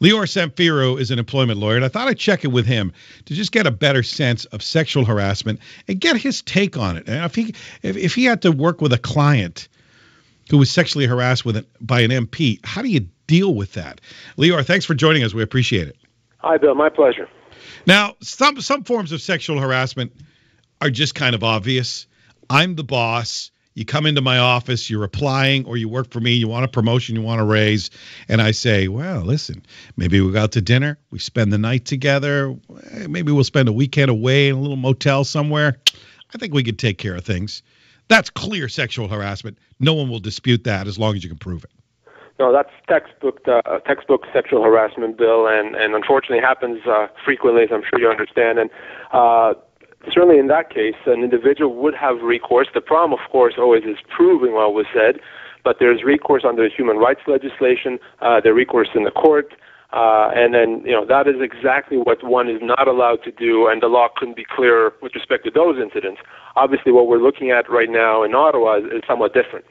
Lior Samfiru is an employment lawyer, and I thought I'd check it with him to just get a better sense of sexual harassment and get his take on it. And if he if, if he had to work with a client who was sexually harassed with an, by an MP, how do you deal with that? Lior, thanks for joining us. We appreciate it. Hi, Bill. My pleasure. Now, some some forms of sexual harassment are just kind of obvious. I'm the boss you come into my office, you're applying, or you work for me, you want a promotion, you want a raise, and I say, well, listen, maybe we go out to dinner, we spend the night together, maybe we'll spend a weekend away in a little motel somewhere. I think we could take care of things. That's clear sexual harassment. No one will dispute that as long as you can prove it. No, that's textbook uh, textbook sexual harassment bill, and and unfortunately happens uh, frequently, as I'm sure you understand. And uh, certainly in that case, an individual would have recourse. The problem, of course, always is proving what was said, but there's recourse under human rights legislation, uh, the recourse in the court, uh, and then you know that is exactly what one is not allowed to do, and the law couldn't be clearer with respect to those incidents. Obviously, what we're looking at right now in Ottawa is, is somewhat different.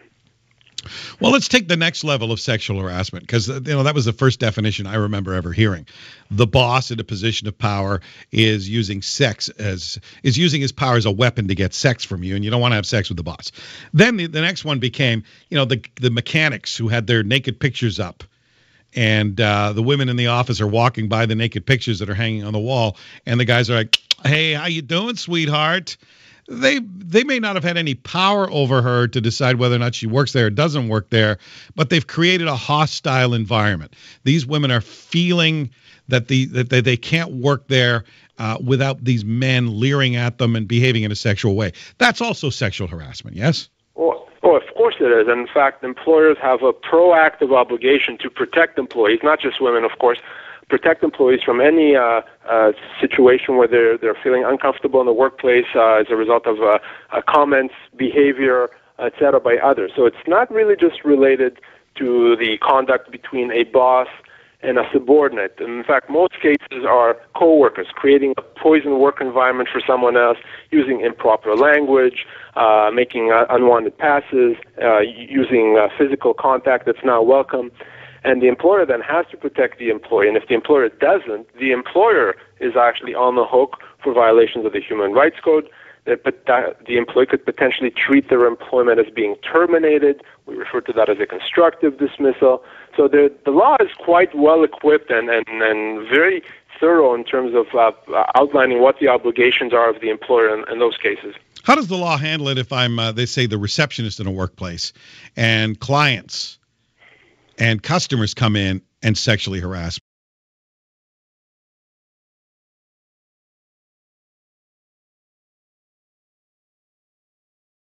Well, let's take the next level of sexual harassment because you know that was the first definition I remember ever hearing. The boss in a position of power is using sex as is using his power as a weapon to get sex from you, and you don't want to have sex with the boss. Then the, the next one became you know the the mechanics who had their naked pictures up and uh, the women in the office are walking by the naked pictures that are hanging on the wall, and the guys are like, "Hey, how you doing, sweetheart?" They they may not have had any power over her to decide whether or not she works there or doesn't work there, but they've created a hostile environment. These women are feeling that the that they, they can't work there uh, without these men leering at them and behaving in a sexual way. That's also sexual harassment. Yes. Well, oh, of course it is. And in fact, employers have a proactive obligation to protect employees, not just women, of course, protect employees from any uh, uh, situation where they're they're feeling uncomfortable in the workplace uh, as a result of uh, uh, comments, behavior, etc., by others. So it's not really just related to the conduct between a boss and a subordinate. And in fact, most cases are coworkers creating a poison work environment for someone else, using improper language, uh, making uh, unwanted passes, uh, using uh, physical contact that's not welcome. And the employer then has to protect the employee. And if the employer doesn't, the employer is actually on the hook for violations of the Human Rights Code. That The employee could potentially treat their employment as being terminated. We refer to that as a constructive dismissal. So the, the law is quite well equipped and, and, and very thorough in terms of uh, outlining what the obligations are of the employer in, in those cases. How does the law handle it if I'm, uh, they say, the receptionist in a workplace and clients and customers come in and sexually harass